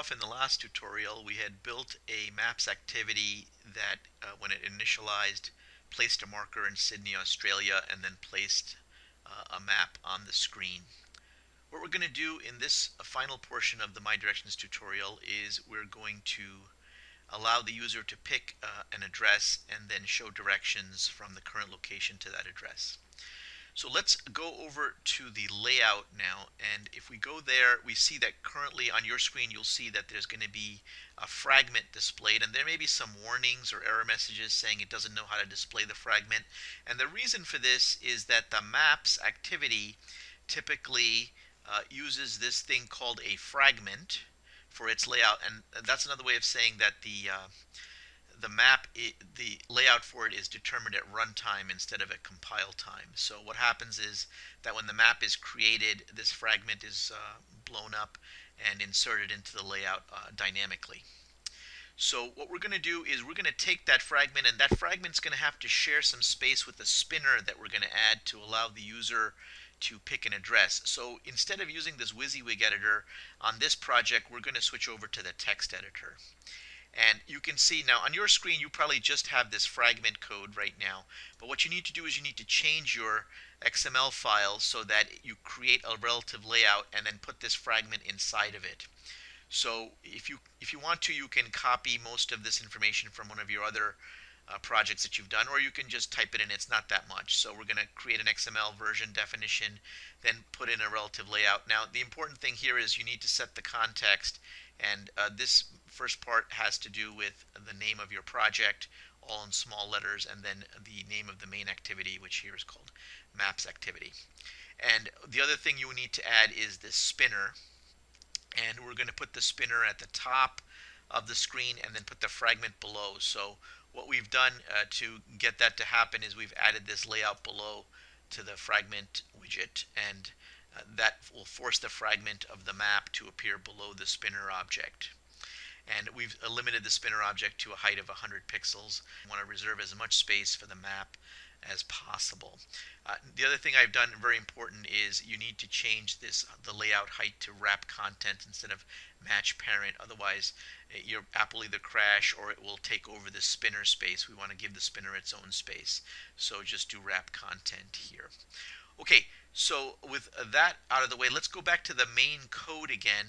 off in the last tutorial, we had built a maps activity that, uh, when it initialized, placed a marker in Sydney, Australia, and then placed uh, a map on the screen. What we're going to do in this uh, final portion of the My Directions tutorial is we're going to allow the user to pick uh, an address and then show directions from the current location to that address. So let's go over to the layout now and if we go there we see that currently on your screen you'll see that there's going to be a fragment displayed and there may be some warnings or error messages saying it doesn't know how to display the fragment. And the reason for this is that the maps activity typically uh, uses this thing called a fragment for its layout, and that's another way of saying that the uh, the map, the layout for it is determined at runtime instead of at compile time. So what happens is that when the map is created, this fragment is uh, blown up and inserted into the layout uh, dynamically. So what we're going to do is we're going to take that fragment and that fragment's going to have to share some space with the spinner that we're going to add to allow the user to pick an address. So instead of using this WYSIWYG editor on this project, we're going to switch over to the text editor. And you can see now on your screen, you probably just have this fragment code right now. But what you need to do is you need to change your XML file so that you create a relative layout and then put this fragment inside of it. So if you if you want to, you can copy most of this information from one of your other uh, projects that you've done, or you can just type it in. It's not that much. So we're going to create an XML version definition, then put in a relative layout. Now, the important thing here is you need to set the context, and uh, this first part has to do with the name of your project, all in small letters, and then the name of the main activity, which here is called maps activity. And the other thing you need to add is this spinner, and we're going to put the spinner at the top of the screen and then put the fragment below. So what we've done uh, to get that to happen is we've added this layout below to the fragment widget and uh, that will force the fragment of the map to appear below the spinner object. And we've limited the spinner object to a height of 100 pixels. We want to reserve as much space for the map as possible. Uh, the other thing I've done very important is you need to change this the layout height to wrap content instead of match parent. Otherwise eh, your app will either crash or it will take over the spinner space. We want to give the spinner its own space. So just do wrap content here. Okay so with that out of the way let's go back to the main code again.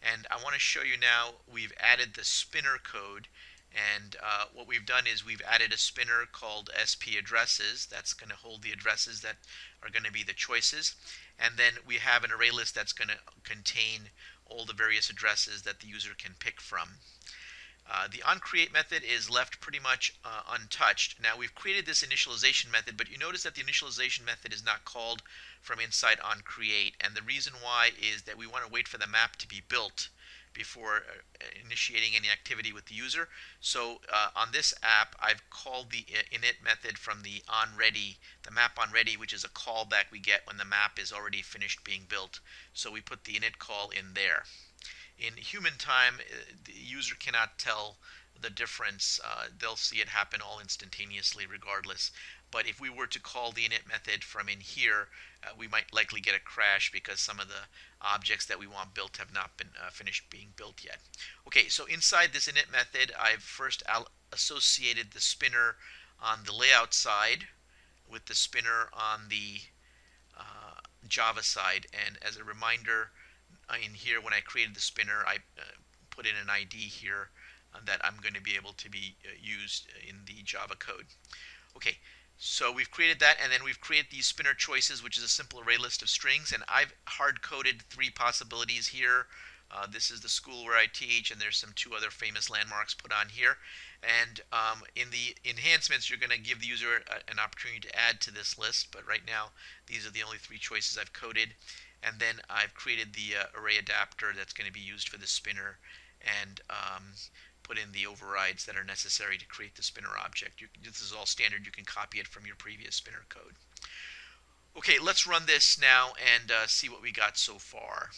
And I want to show you now we've added the spinner code and uh, what we've done is we've added a spinner called SP addresses. That's going to hold the addresses that are going to be the choices. And then we have an array list that's going to contain all the various addresses that the user can pick from. Uh, the onCreate method is left pretty much uh, untouched. Now we've created this initialization method, but you notice that the initialization method is not called from inside onCreate. And the reason why is that we want to wait for the map to be built before uh, initiating any activity with the user. So uh, on this app, I've called the init method from the onReady, the map onReady, which is a callback we get when the map is already finished being built. So we put the init call in there. In human time, uh, the user cannot tell the difference. Uh, they'll see it happen all instantaneously regardless. But if we were to call the init method from in here, uh, we might likely get a crash because some of the objects that we want built have not been uh, finished being built yet. Okay, so inside this init method, I've first associated the spinner on the layout side with the spinner on the uh, Java side. And as a reminder, uh, in here, when I created the spinner, I uh, put in an ID here uh, that I'm going to be able to be used in the Java code. Okay, so we've created that, and then we've created these spinner choices, which is a simple array list of strings, and I've hard-coded three possibilities here. Uh, this is the school where I teach, and there's some two other famous landmarks put on here. And um, in the enhancements, you're going to give the user a, an opportunity to add to this list, but right now, these are the only three choices I've coded. And then I've created the uh, array adapter that's going to be used for the spinner, and um, put in the overrides that are necessary to create the spinner object. You, this is all standard. You can copy it from your previous spinner code. Okay, let's run this now and uh, see what we got so far.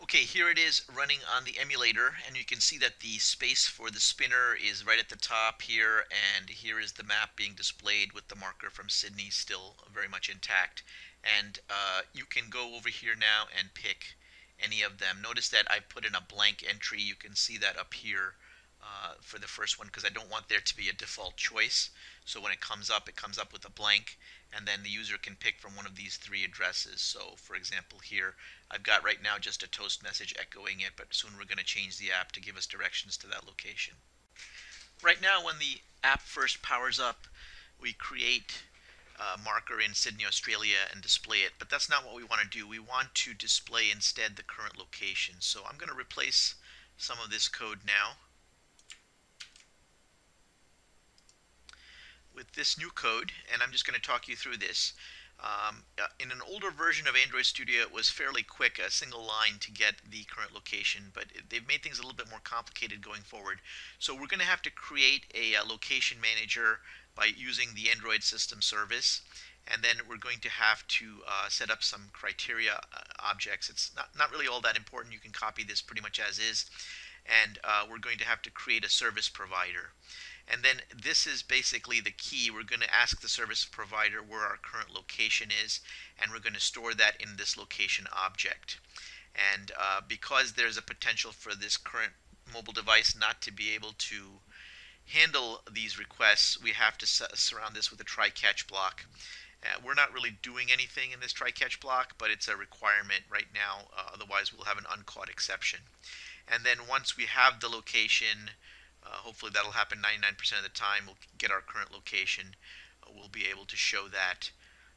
Okay, here it is running on the emulator, and you can see that the space for the spinner is right at the top here, and here is the map being displayed with the marker from Sydney still very much intact. And uh, you can go over here now and pick any of them. Notice that I put in a blank entry. You can see that up here uh, for the first one because I don't want there to be a default choice. So when it comes up, it comes up with a blank and then the user can pick from one of these three addresses. So for example here, I've got right now just a toast message echoing it, but soon we're going to change the app to give us directions to that location. Right now when the app first powers up, we create a marker in Sydney, Australia and display it, but that's not what we want to do. We want to display instead the current location. So I'm going to replace some of this code now with this new code, and I'm just going to talk you through this. Um, uh, in an older version of Android Studio, it was fairly quick, a single line to get the current location, but they've made things a little bit more complicated going forward. So we're going to have to create a, a location manager by using the Android System Service, and then we're going to have to uh, set up some criteria uh, objects. It's not, not really all that important. You can copy this pretty much as is. And uh, we're going to have to create a service provider. And then this is basically the key. We're going to ask the service provider where our current location is, and we're going to store that in this location object. And uh, because there's a potential for this current mobile device not to be able to handle these requests, we have to surround this with a try-catch block. Uh, we're not really doing anything in this try-catch block, but it's a requirement right now. Uh, otherwise, we'll have an uncaught exception. And then once we have the location, uh, hopefully that'll happen 99% of the time. We'll get our current location. Uh, we'll be able to show that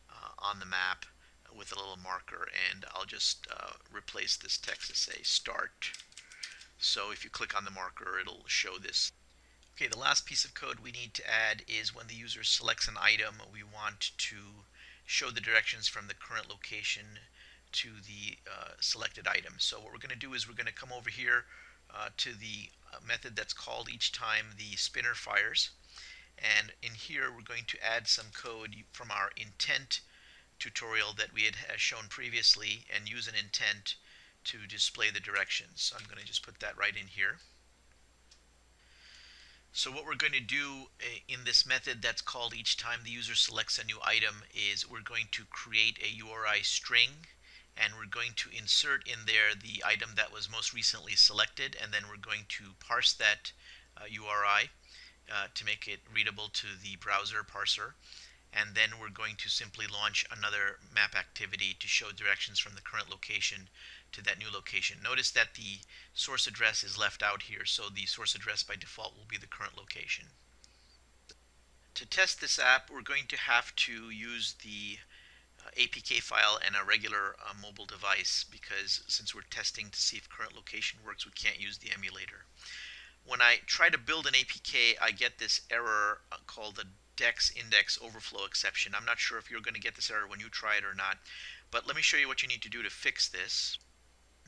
uh, on the map with a little marker and I'll just uh, replace this text to say start. So if you click on the marker it'll show this. Okay, the last piece of code we need to add is when the user selects an item we want to show the directions from the current location to the uh, selected item. So what we're going to do is we're going to come over here uh, to the uh, method that's called each time the spinner fires. And in here we're going to add some code from our intent tutorial that we had shown previously and use an intent to display the directions. So I'm going to just put that right in here. So what we're going to do uh, in this method that's called each time the user selects a new item is we're going to create a URI string and we're going to insert in there the item that was most recently selected and then we're going to parse that uh, URI uh, to make it readable to the browser parser and then we're going to simply launch another map activity to show directions from the current location to that new location. Notice that the source address is left out here so the source address by default will be the current location. To test this app we're going to have to use the APK file and a regular uh, mobile device because since we're testing to see if current location works, we can't use the emulator. When I try to build an APK, I get this error uh, called the DEX index overflow exception. I'm not sure if you're going to get this error when you try it or not, but let me show you what you need to do to fix this.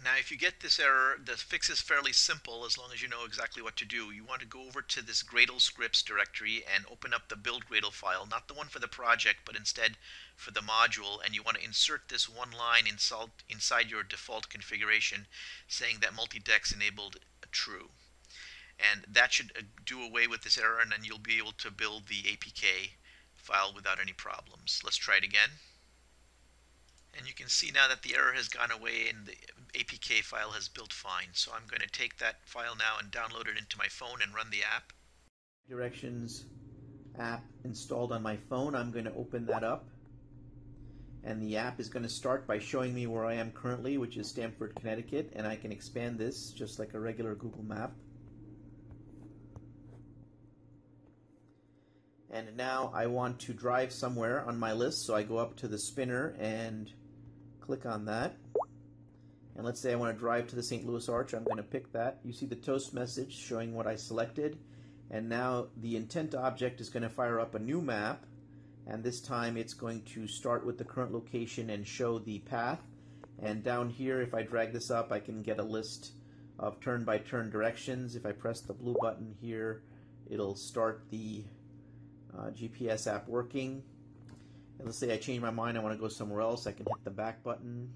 Now if you get this error, the fix is fairly simple as long as you know exactly what to do. You want to go over to this Gradle scripts directory and open up the build Gradle file, not the one for the project, but instead for the module, and you want to insert this one line inside your default configuration saying that multi-dex enabled true. And that should uh, do away with this error, and then you'll be able to build the APK file without any problems. Let's try it again. And you can see now that the error has gone away and the APK file has built fine. So I'm going to take that file now and download it into my phone and run the app. Directions app installed on my phone. I'm going to open that up. And the app is going to start by showing me where I am currently, which is Stamford, Connecticut. And I can expand this just like a regular Google map. And now I want to drive somewhere on my list, so I go up to the spinner and click on that. And let's say I want to drive to the St. Louis Arch. I'm going to pick that. You see the toast message showing what I selected. And now the intent object is going to fire up a new map. And this time it's going to start with the current location and show the path. And down here, if I drag this up, I can get a list of turn-by-turn -turn directions. If I press the blue button here, it'll start the uh, GPS app working. And let's say I change my mind, I want to go somewhere else, I can hit the back button.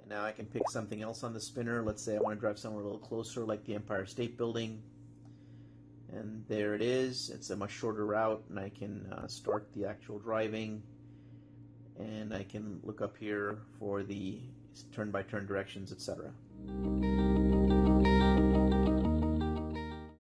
And now I can pick something else on the spinner. Let's say I want to drive somewhere a little closer, like the Empire State Building. And there it is. It's a much shorter route, and I can uh, start the actual driving. and I can look up here for the turn-by-turn directions, etc.